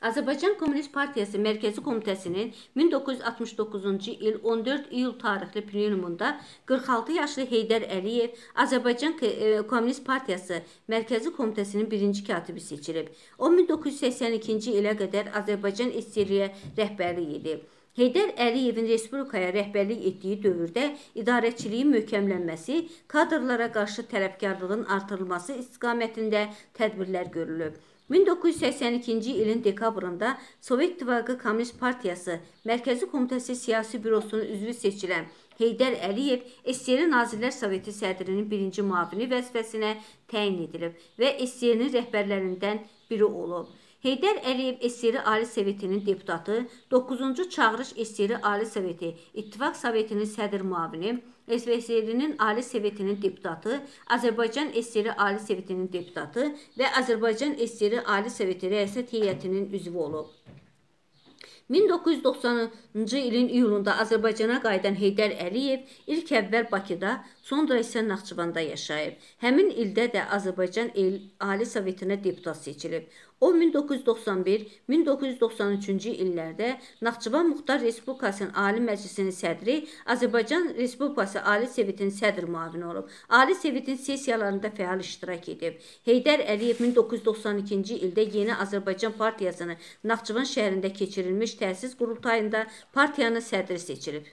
Azərbaycan Kommunist Partiyası Mərkəzi Komitəsinin 1969-cu il 14 iyul tarixli plenumunda 46 yaşlı Heydər Əliyev Azərbaycan e, Kommunist Partiyası Mərkəzi Komitəsinin birinci katibi seçilib. O 1982-ci ilə qədər Azərbaycan SSR-yə rəhbərlik edib. Heydər Əliyevin respublikaya rəhbərlik etdiyi dövrdə idarəçiliyin möhkəmlənməsi, kadrlara qarşı tələbkarlığın artırılması istiqamətində tədbirlər görülüb. 1982-ci ilin dekabrında Sovet İttifaqı Kommunist Partiyası Mərkəzi Komitəsi Siyasi Bürosunun üzvü seçilən Heydər Əliyev SSR Nazirlər Soveti sədrinin birinci müavini vəzifəsinə təyin edilib və SSR-nin rəhbərlərindən biri olub. Heydər Əliyev SSR Ali Sovetinin deputatı, 9-cu Çağırış SSR Ali Soveti İttifaq Sovetinin sədr müavini, SSR-nin Ali Sovetinin deputatı, Azərbaycan SSR Ali Sovetinin deputatı və Azərbaycan SSR Ali Soveti rəisət heyətinin üzvü olub. 1990-cı ilin iyulunda Azərbaycana qayıdan Heydər Əliyev ilk əvvəl Bakıda, sonra isə Naxçıvanda yaşayıb. Həmin ildə də Azərbaycan El Ali Sovetinə deputat seçilib. O 1991-1993-cü illərdə Naxçıvan Muxtar Respublikasının Ali Məclisinin sədri, Azərbaycan Respublikası Ali Sovetinin sədr müavini olub. Ali Sovetin sessiyalarında fəal iştirak edib. Heydər Əliyev 1992-ci ildə Yeni Azərbaycan Partiyasını Naxçıvan şəhərində keçirilmiş təsis qurultayında partiyanın sədri seçilib.